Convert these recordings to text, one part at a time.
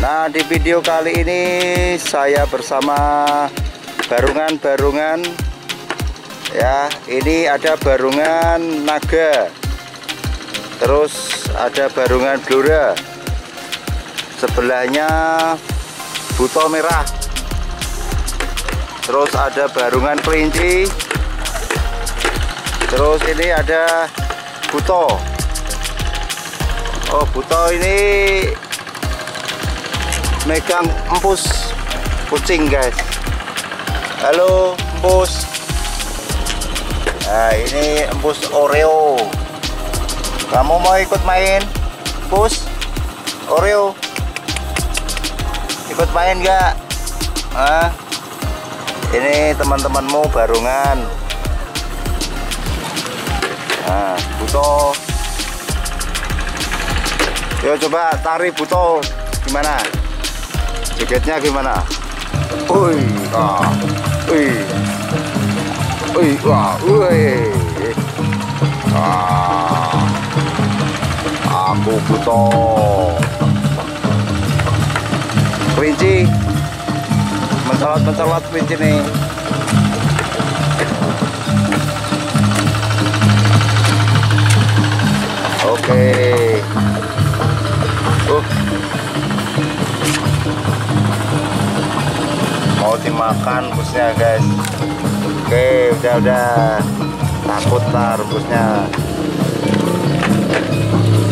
Nah di video kali ini saya bersama barungan-barungan. Ya ini ada barungan naga. Terus ada barungan blora. Sebelahnya buto merah. Terus ada barungan kelinci. Terus ini ada buto. Oh buto ini megang empus kucing guys. Halo empus nah ini empus oreo. Kamu mau ikut main? Empus oreo. Ikut main gak ah ini teman-temanmu barungan. Nah buto. Yo coba tarik buto. Gimana jaketnya gimana? Wih, ah, wih, wih, wah, wih, ah, aku buto kelinci mencolot mencolot kelinci nih. Oke. uh dimakan busnya guys. Oke udah udah. Takut lah rebusnya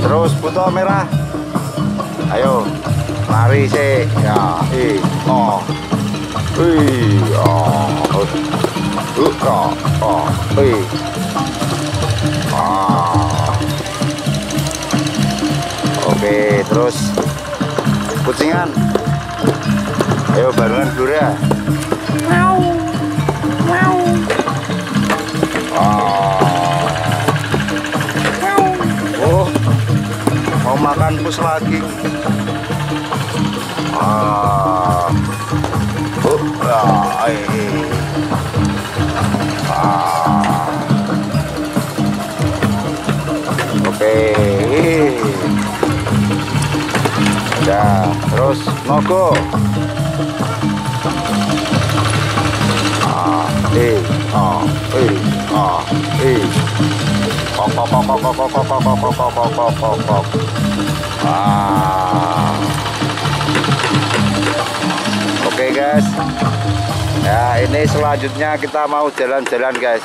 terus butuh merah? Ayo lari sih ya ih oh. Wih oh. Uh oh oh ah. Oke terus. Kucingan. Ayo barengan blura mau mau makan pus lagi. Ah. Ah eh. ah. Oke. Ya terus nogo ah eh ah eh ah eh ah. Oke guys. Ya ini selanjutnya kita mau jalan-jalan guys.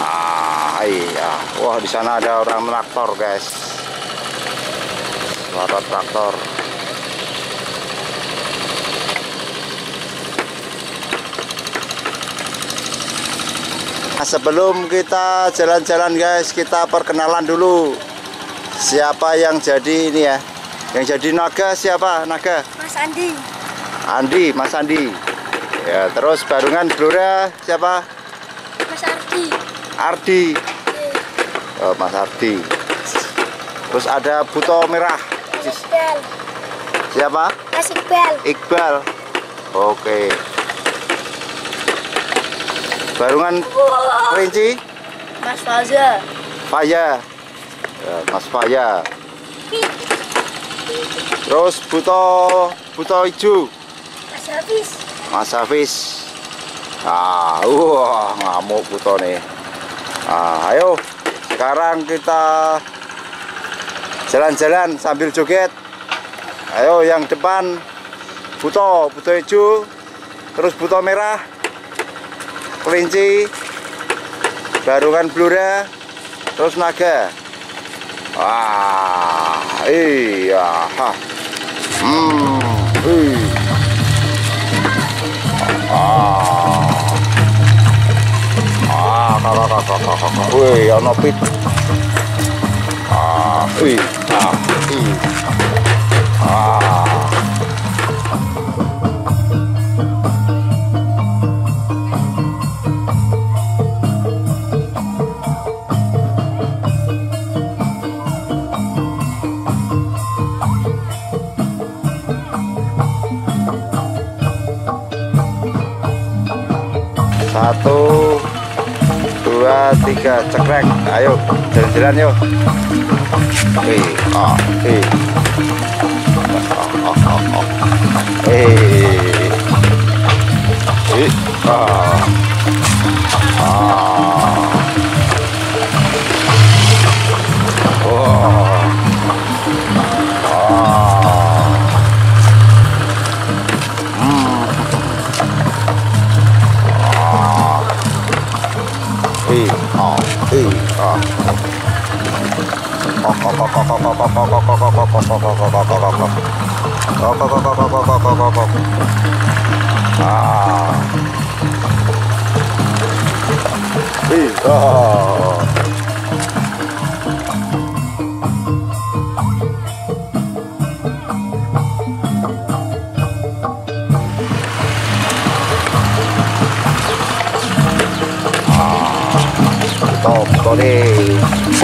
Ah iya. Wah di sana ada orang traktor guys. Suara traktor sebelum kita jalan-jalan guys, kita perkenalan dulu. Siapa yang jadi ini ya? Yang jadi naga siapa? Naga? Mas Andi Andi, Mas Andi. Ya, terus barungan Blora siapa? Mas Ardi Ardi. Oh, Mas Ardi. Terus ada Buto Merah. Mas Iqbal Siapa? Mas Iqbal Iqbal. Oke. Barungan kelinci Mas Faza Faya. Ya, Mas Faya. Terus Buto Buto Ijo, Mas Hafiz Mas Hafiz. Ah, wah, ngamuk Buto nih. Ah, ayo sekarang kita jalan-jalan sambil joget. Ayo yang depan Buto, Buto Ijo, terus Buto Merah, kelinci, barungan blura, terus naga. Wah, iya. Ha. Hmm, ih. Ah. Ah, kakak kakak kakak. Wih, ono. Ah, wih, ah, ih. Ah. Satu, dua, tiga, cekrek. Ayo, jalan-jalan yuk. eh ah eh ah ah ah eh ah ah eh ah Top, boleh. Terus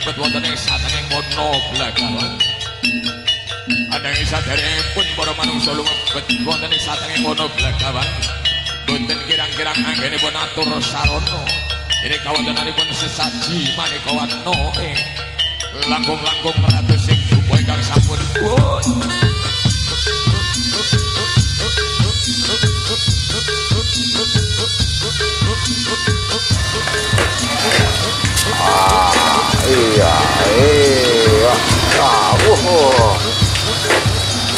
lumpet wonten ing satengen mono blagawan Ananging saderengipun para manungsa lumebet. Wonten ing satengen mono blagawan boten kirang-kirang anggenipun atur sarana. Ini kawontenanipun sesaji maneka warna ing langkung-langkung ratus sing dupa ingkang sampun. Wuh. Wah,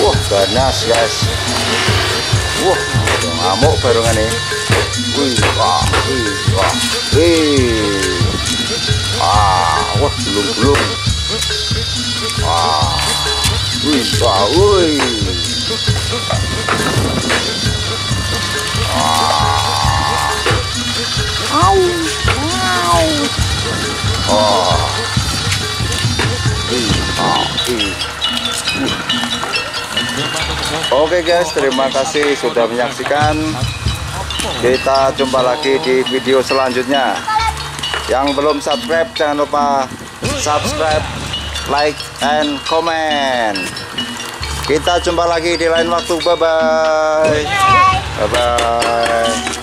wah. Ganas, guys. Wah, ngamuk barengan nih. Wih, wah, wih, wah, wih. Ah, wah, belum, belum. Ah, wih, wah, wih. Ah. Au, au. Oh. Oke guys, terima kasih sudah menyaksikan. Kita jumpa lagi di video selanjutnya. Yang belum subscribe jangan lupa subscribe, like, and comment. Kita jumpa lagi di lain waktu. Bye bye. Bye bye.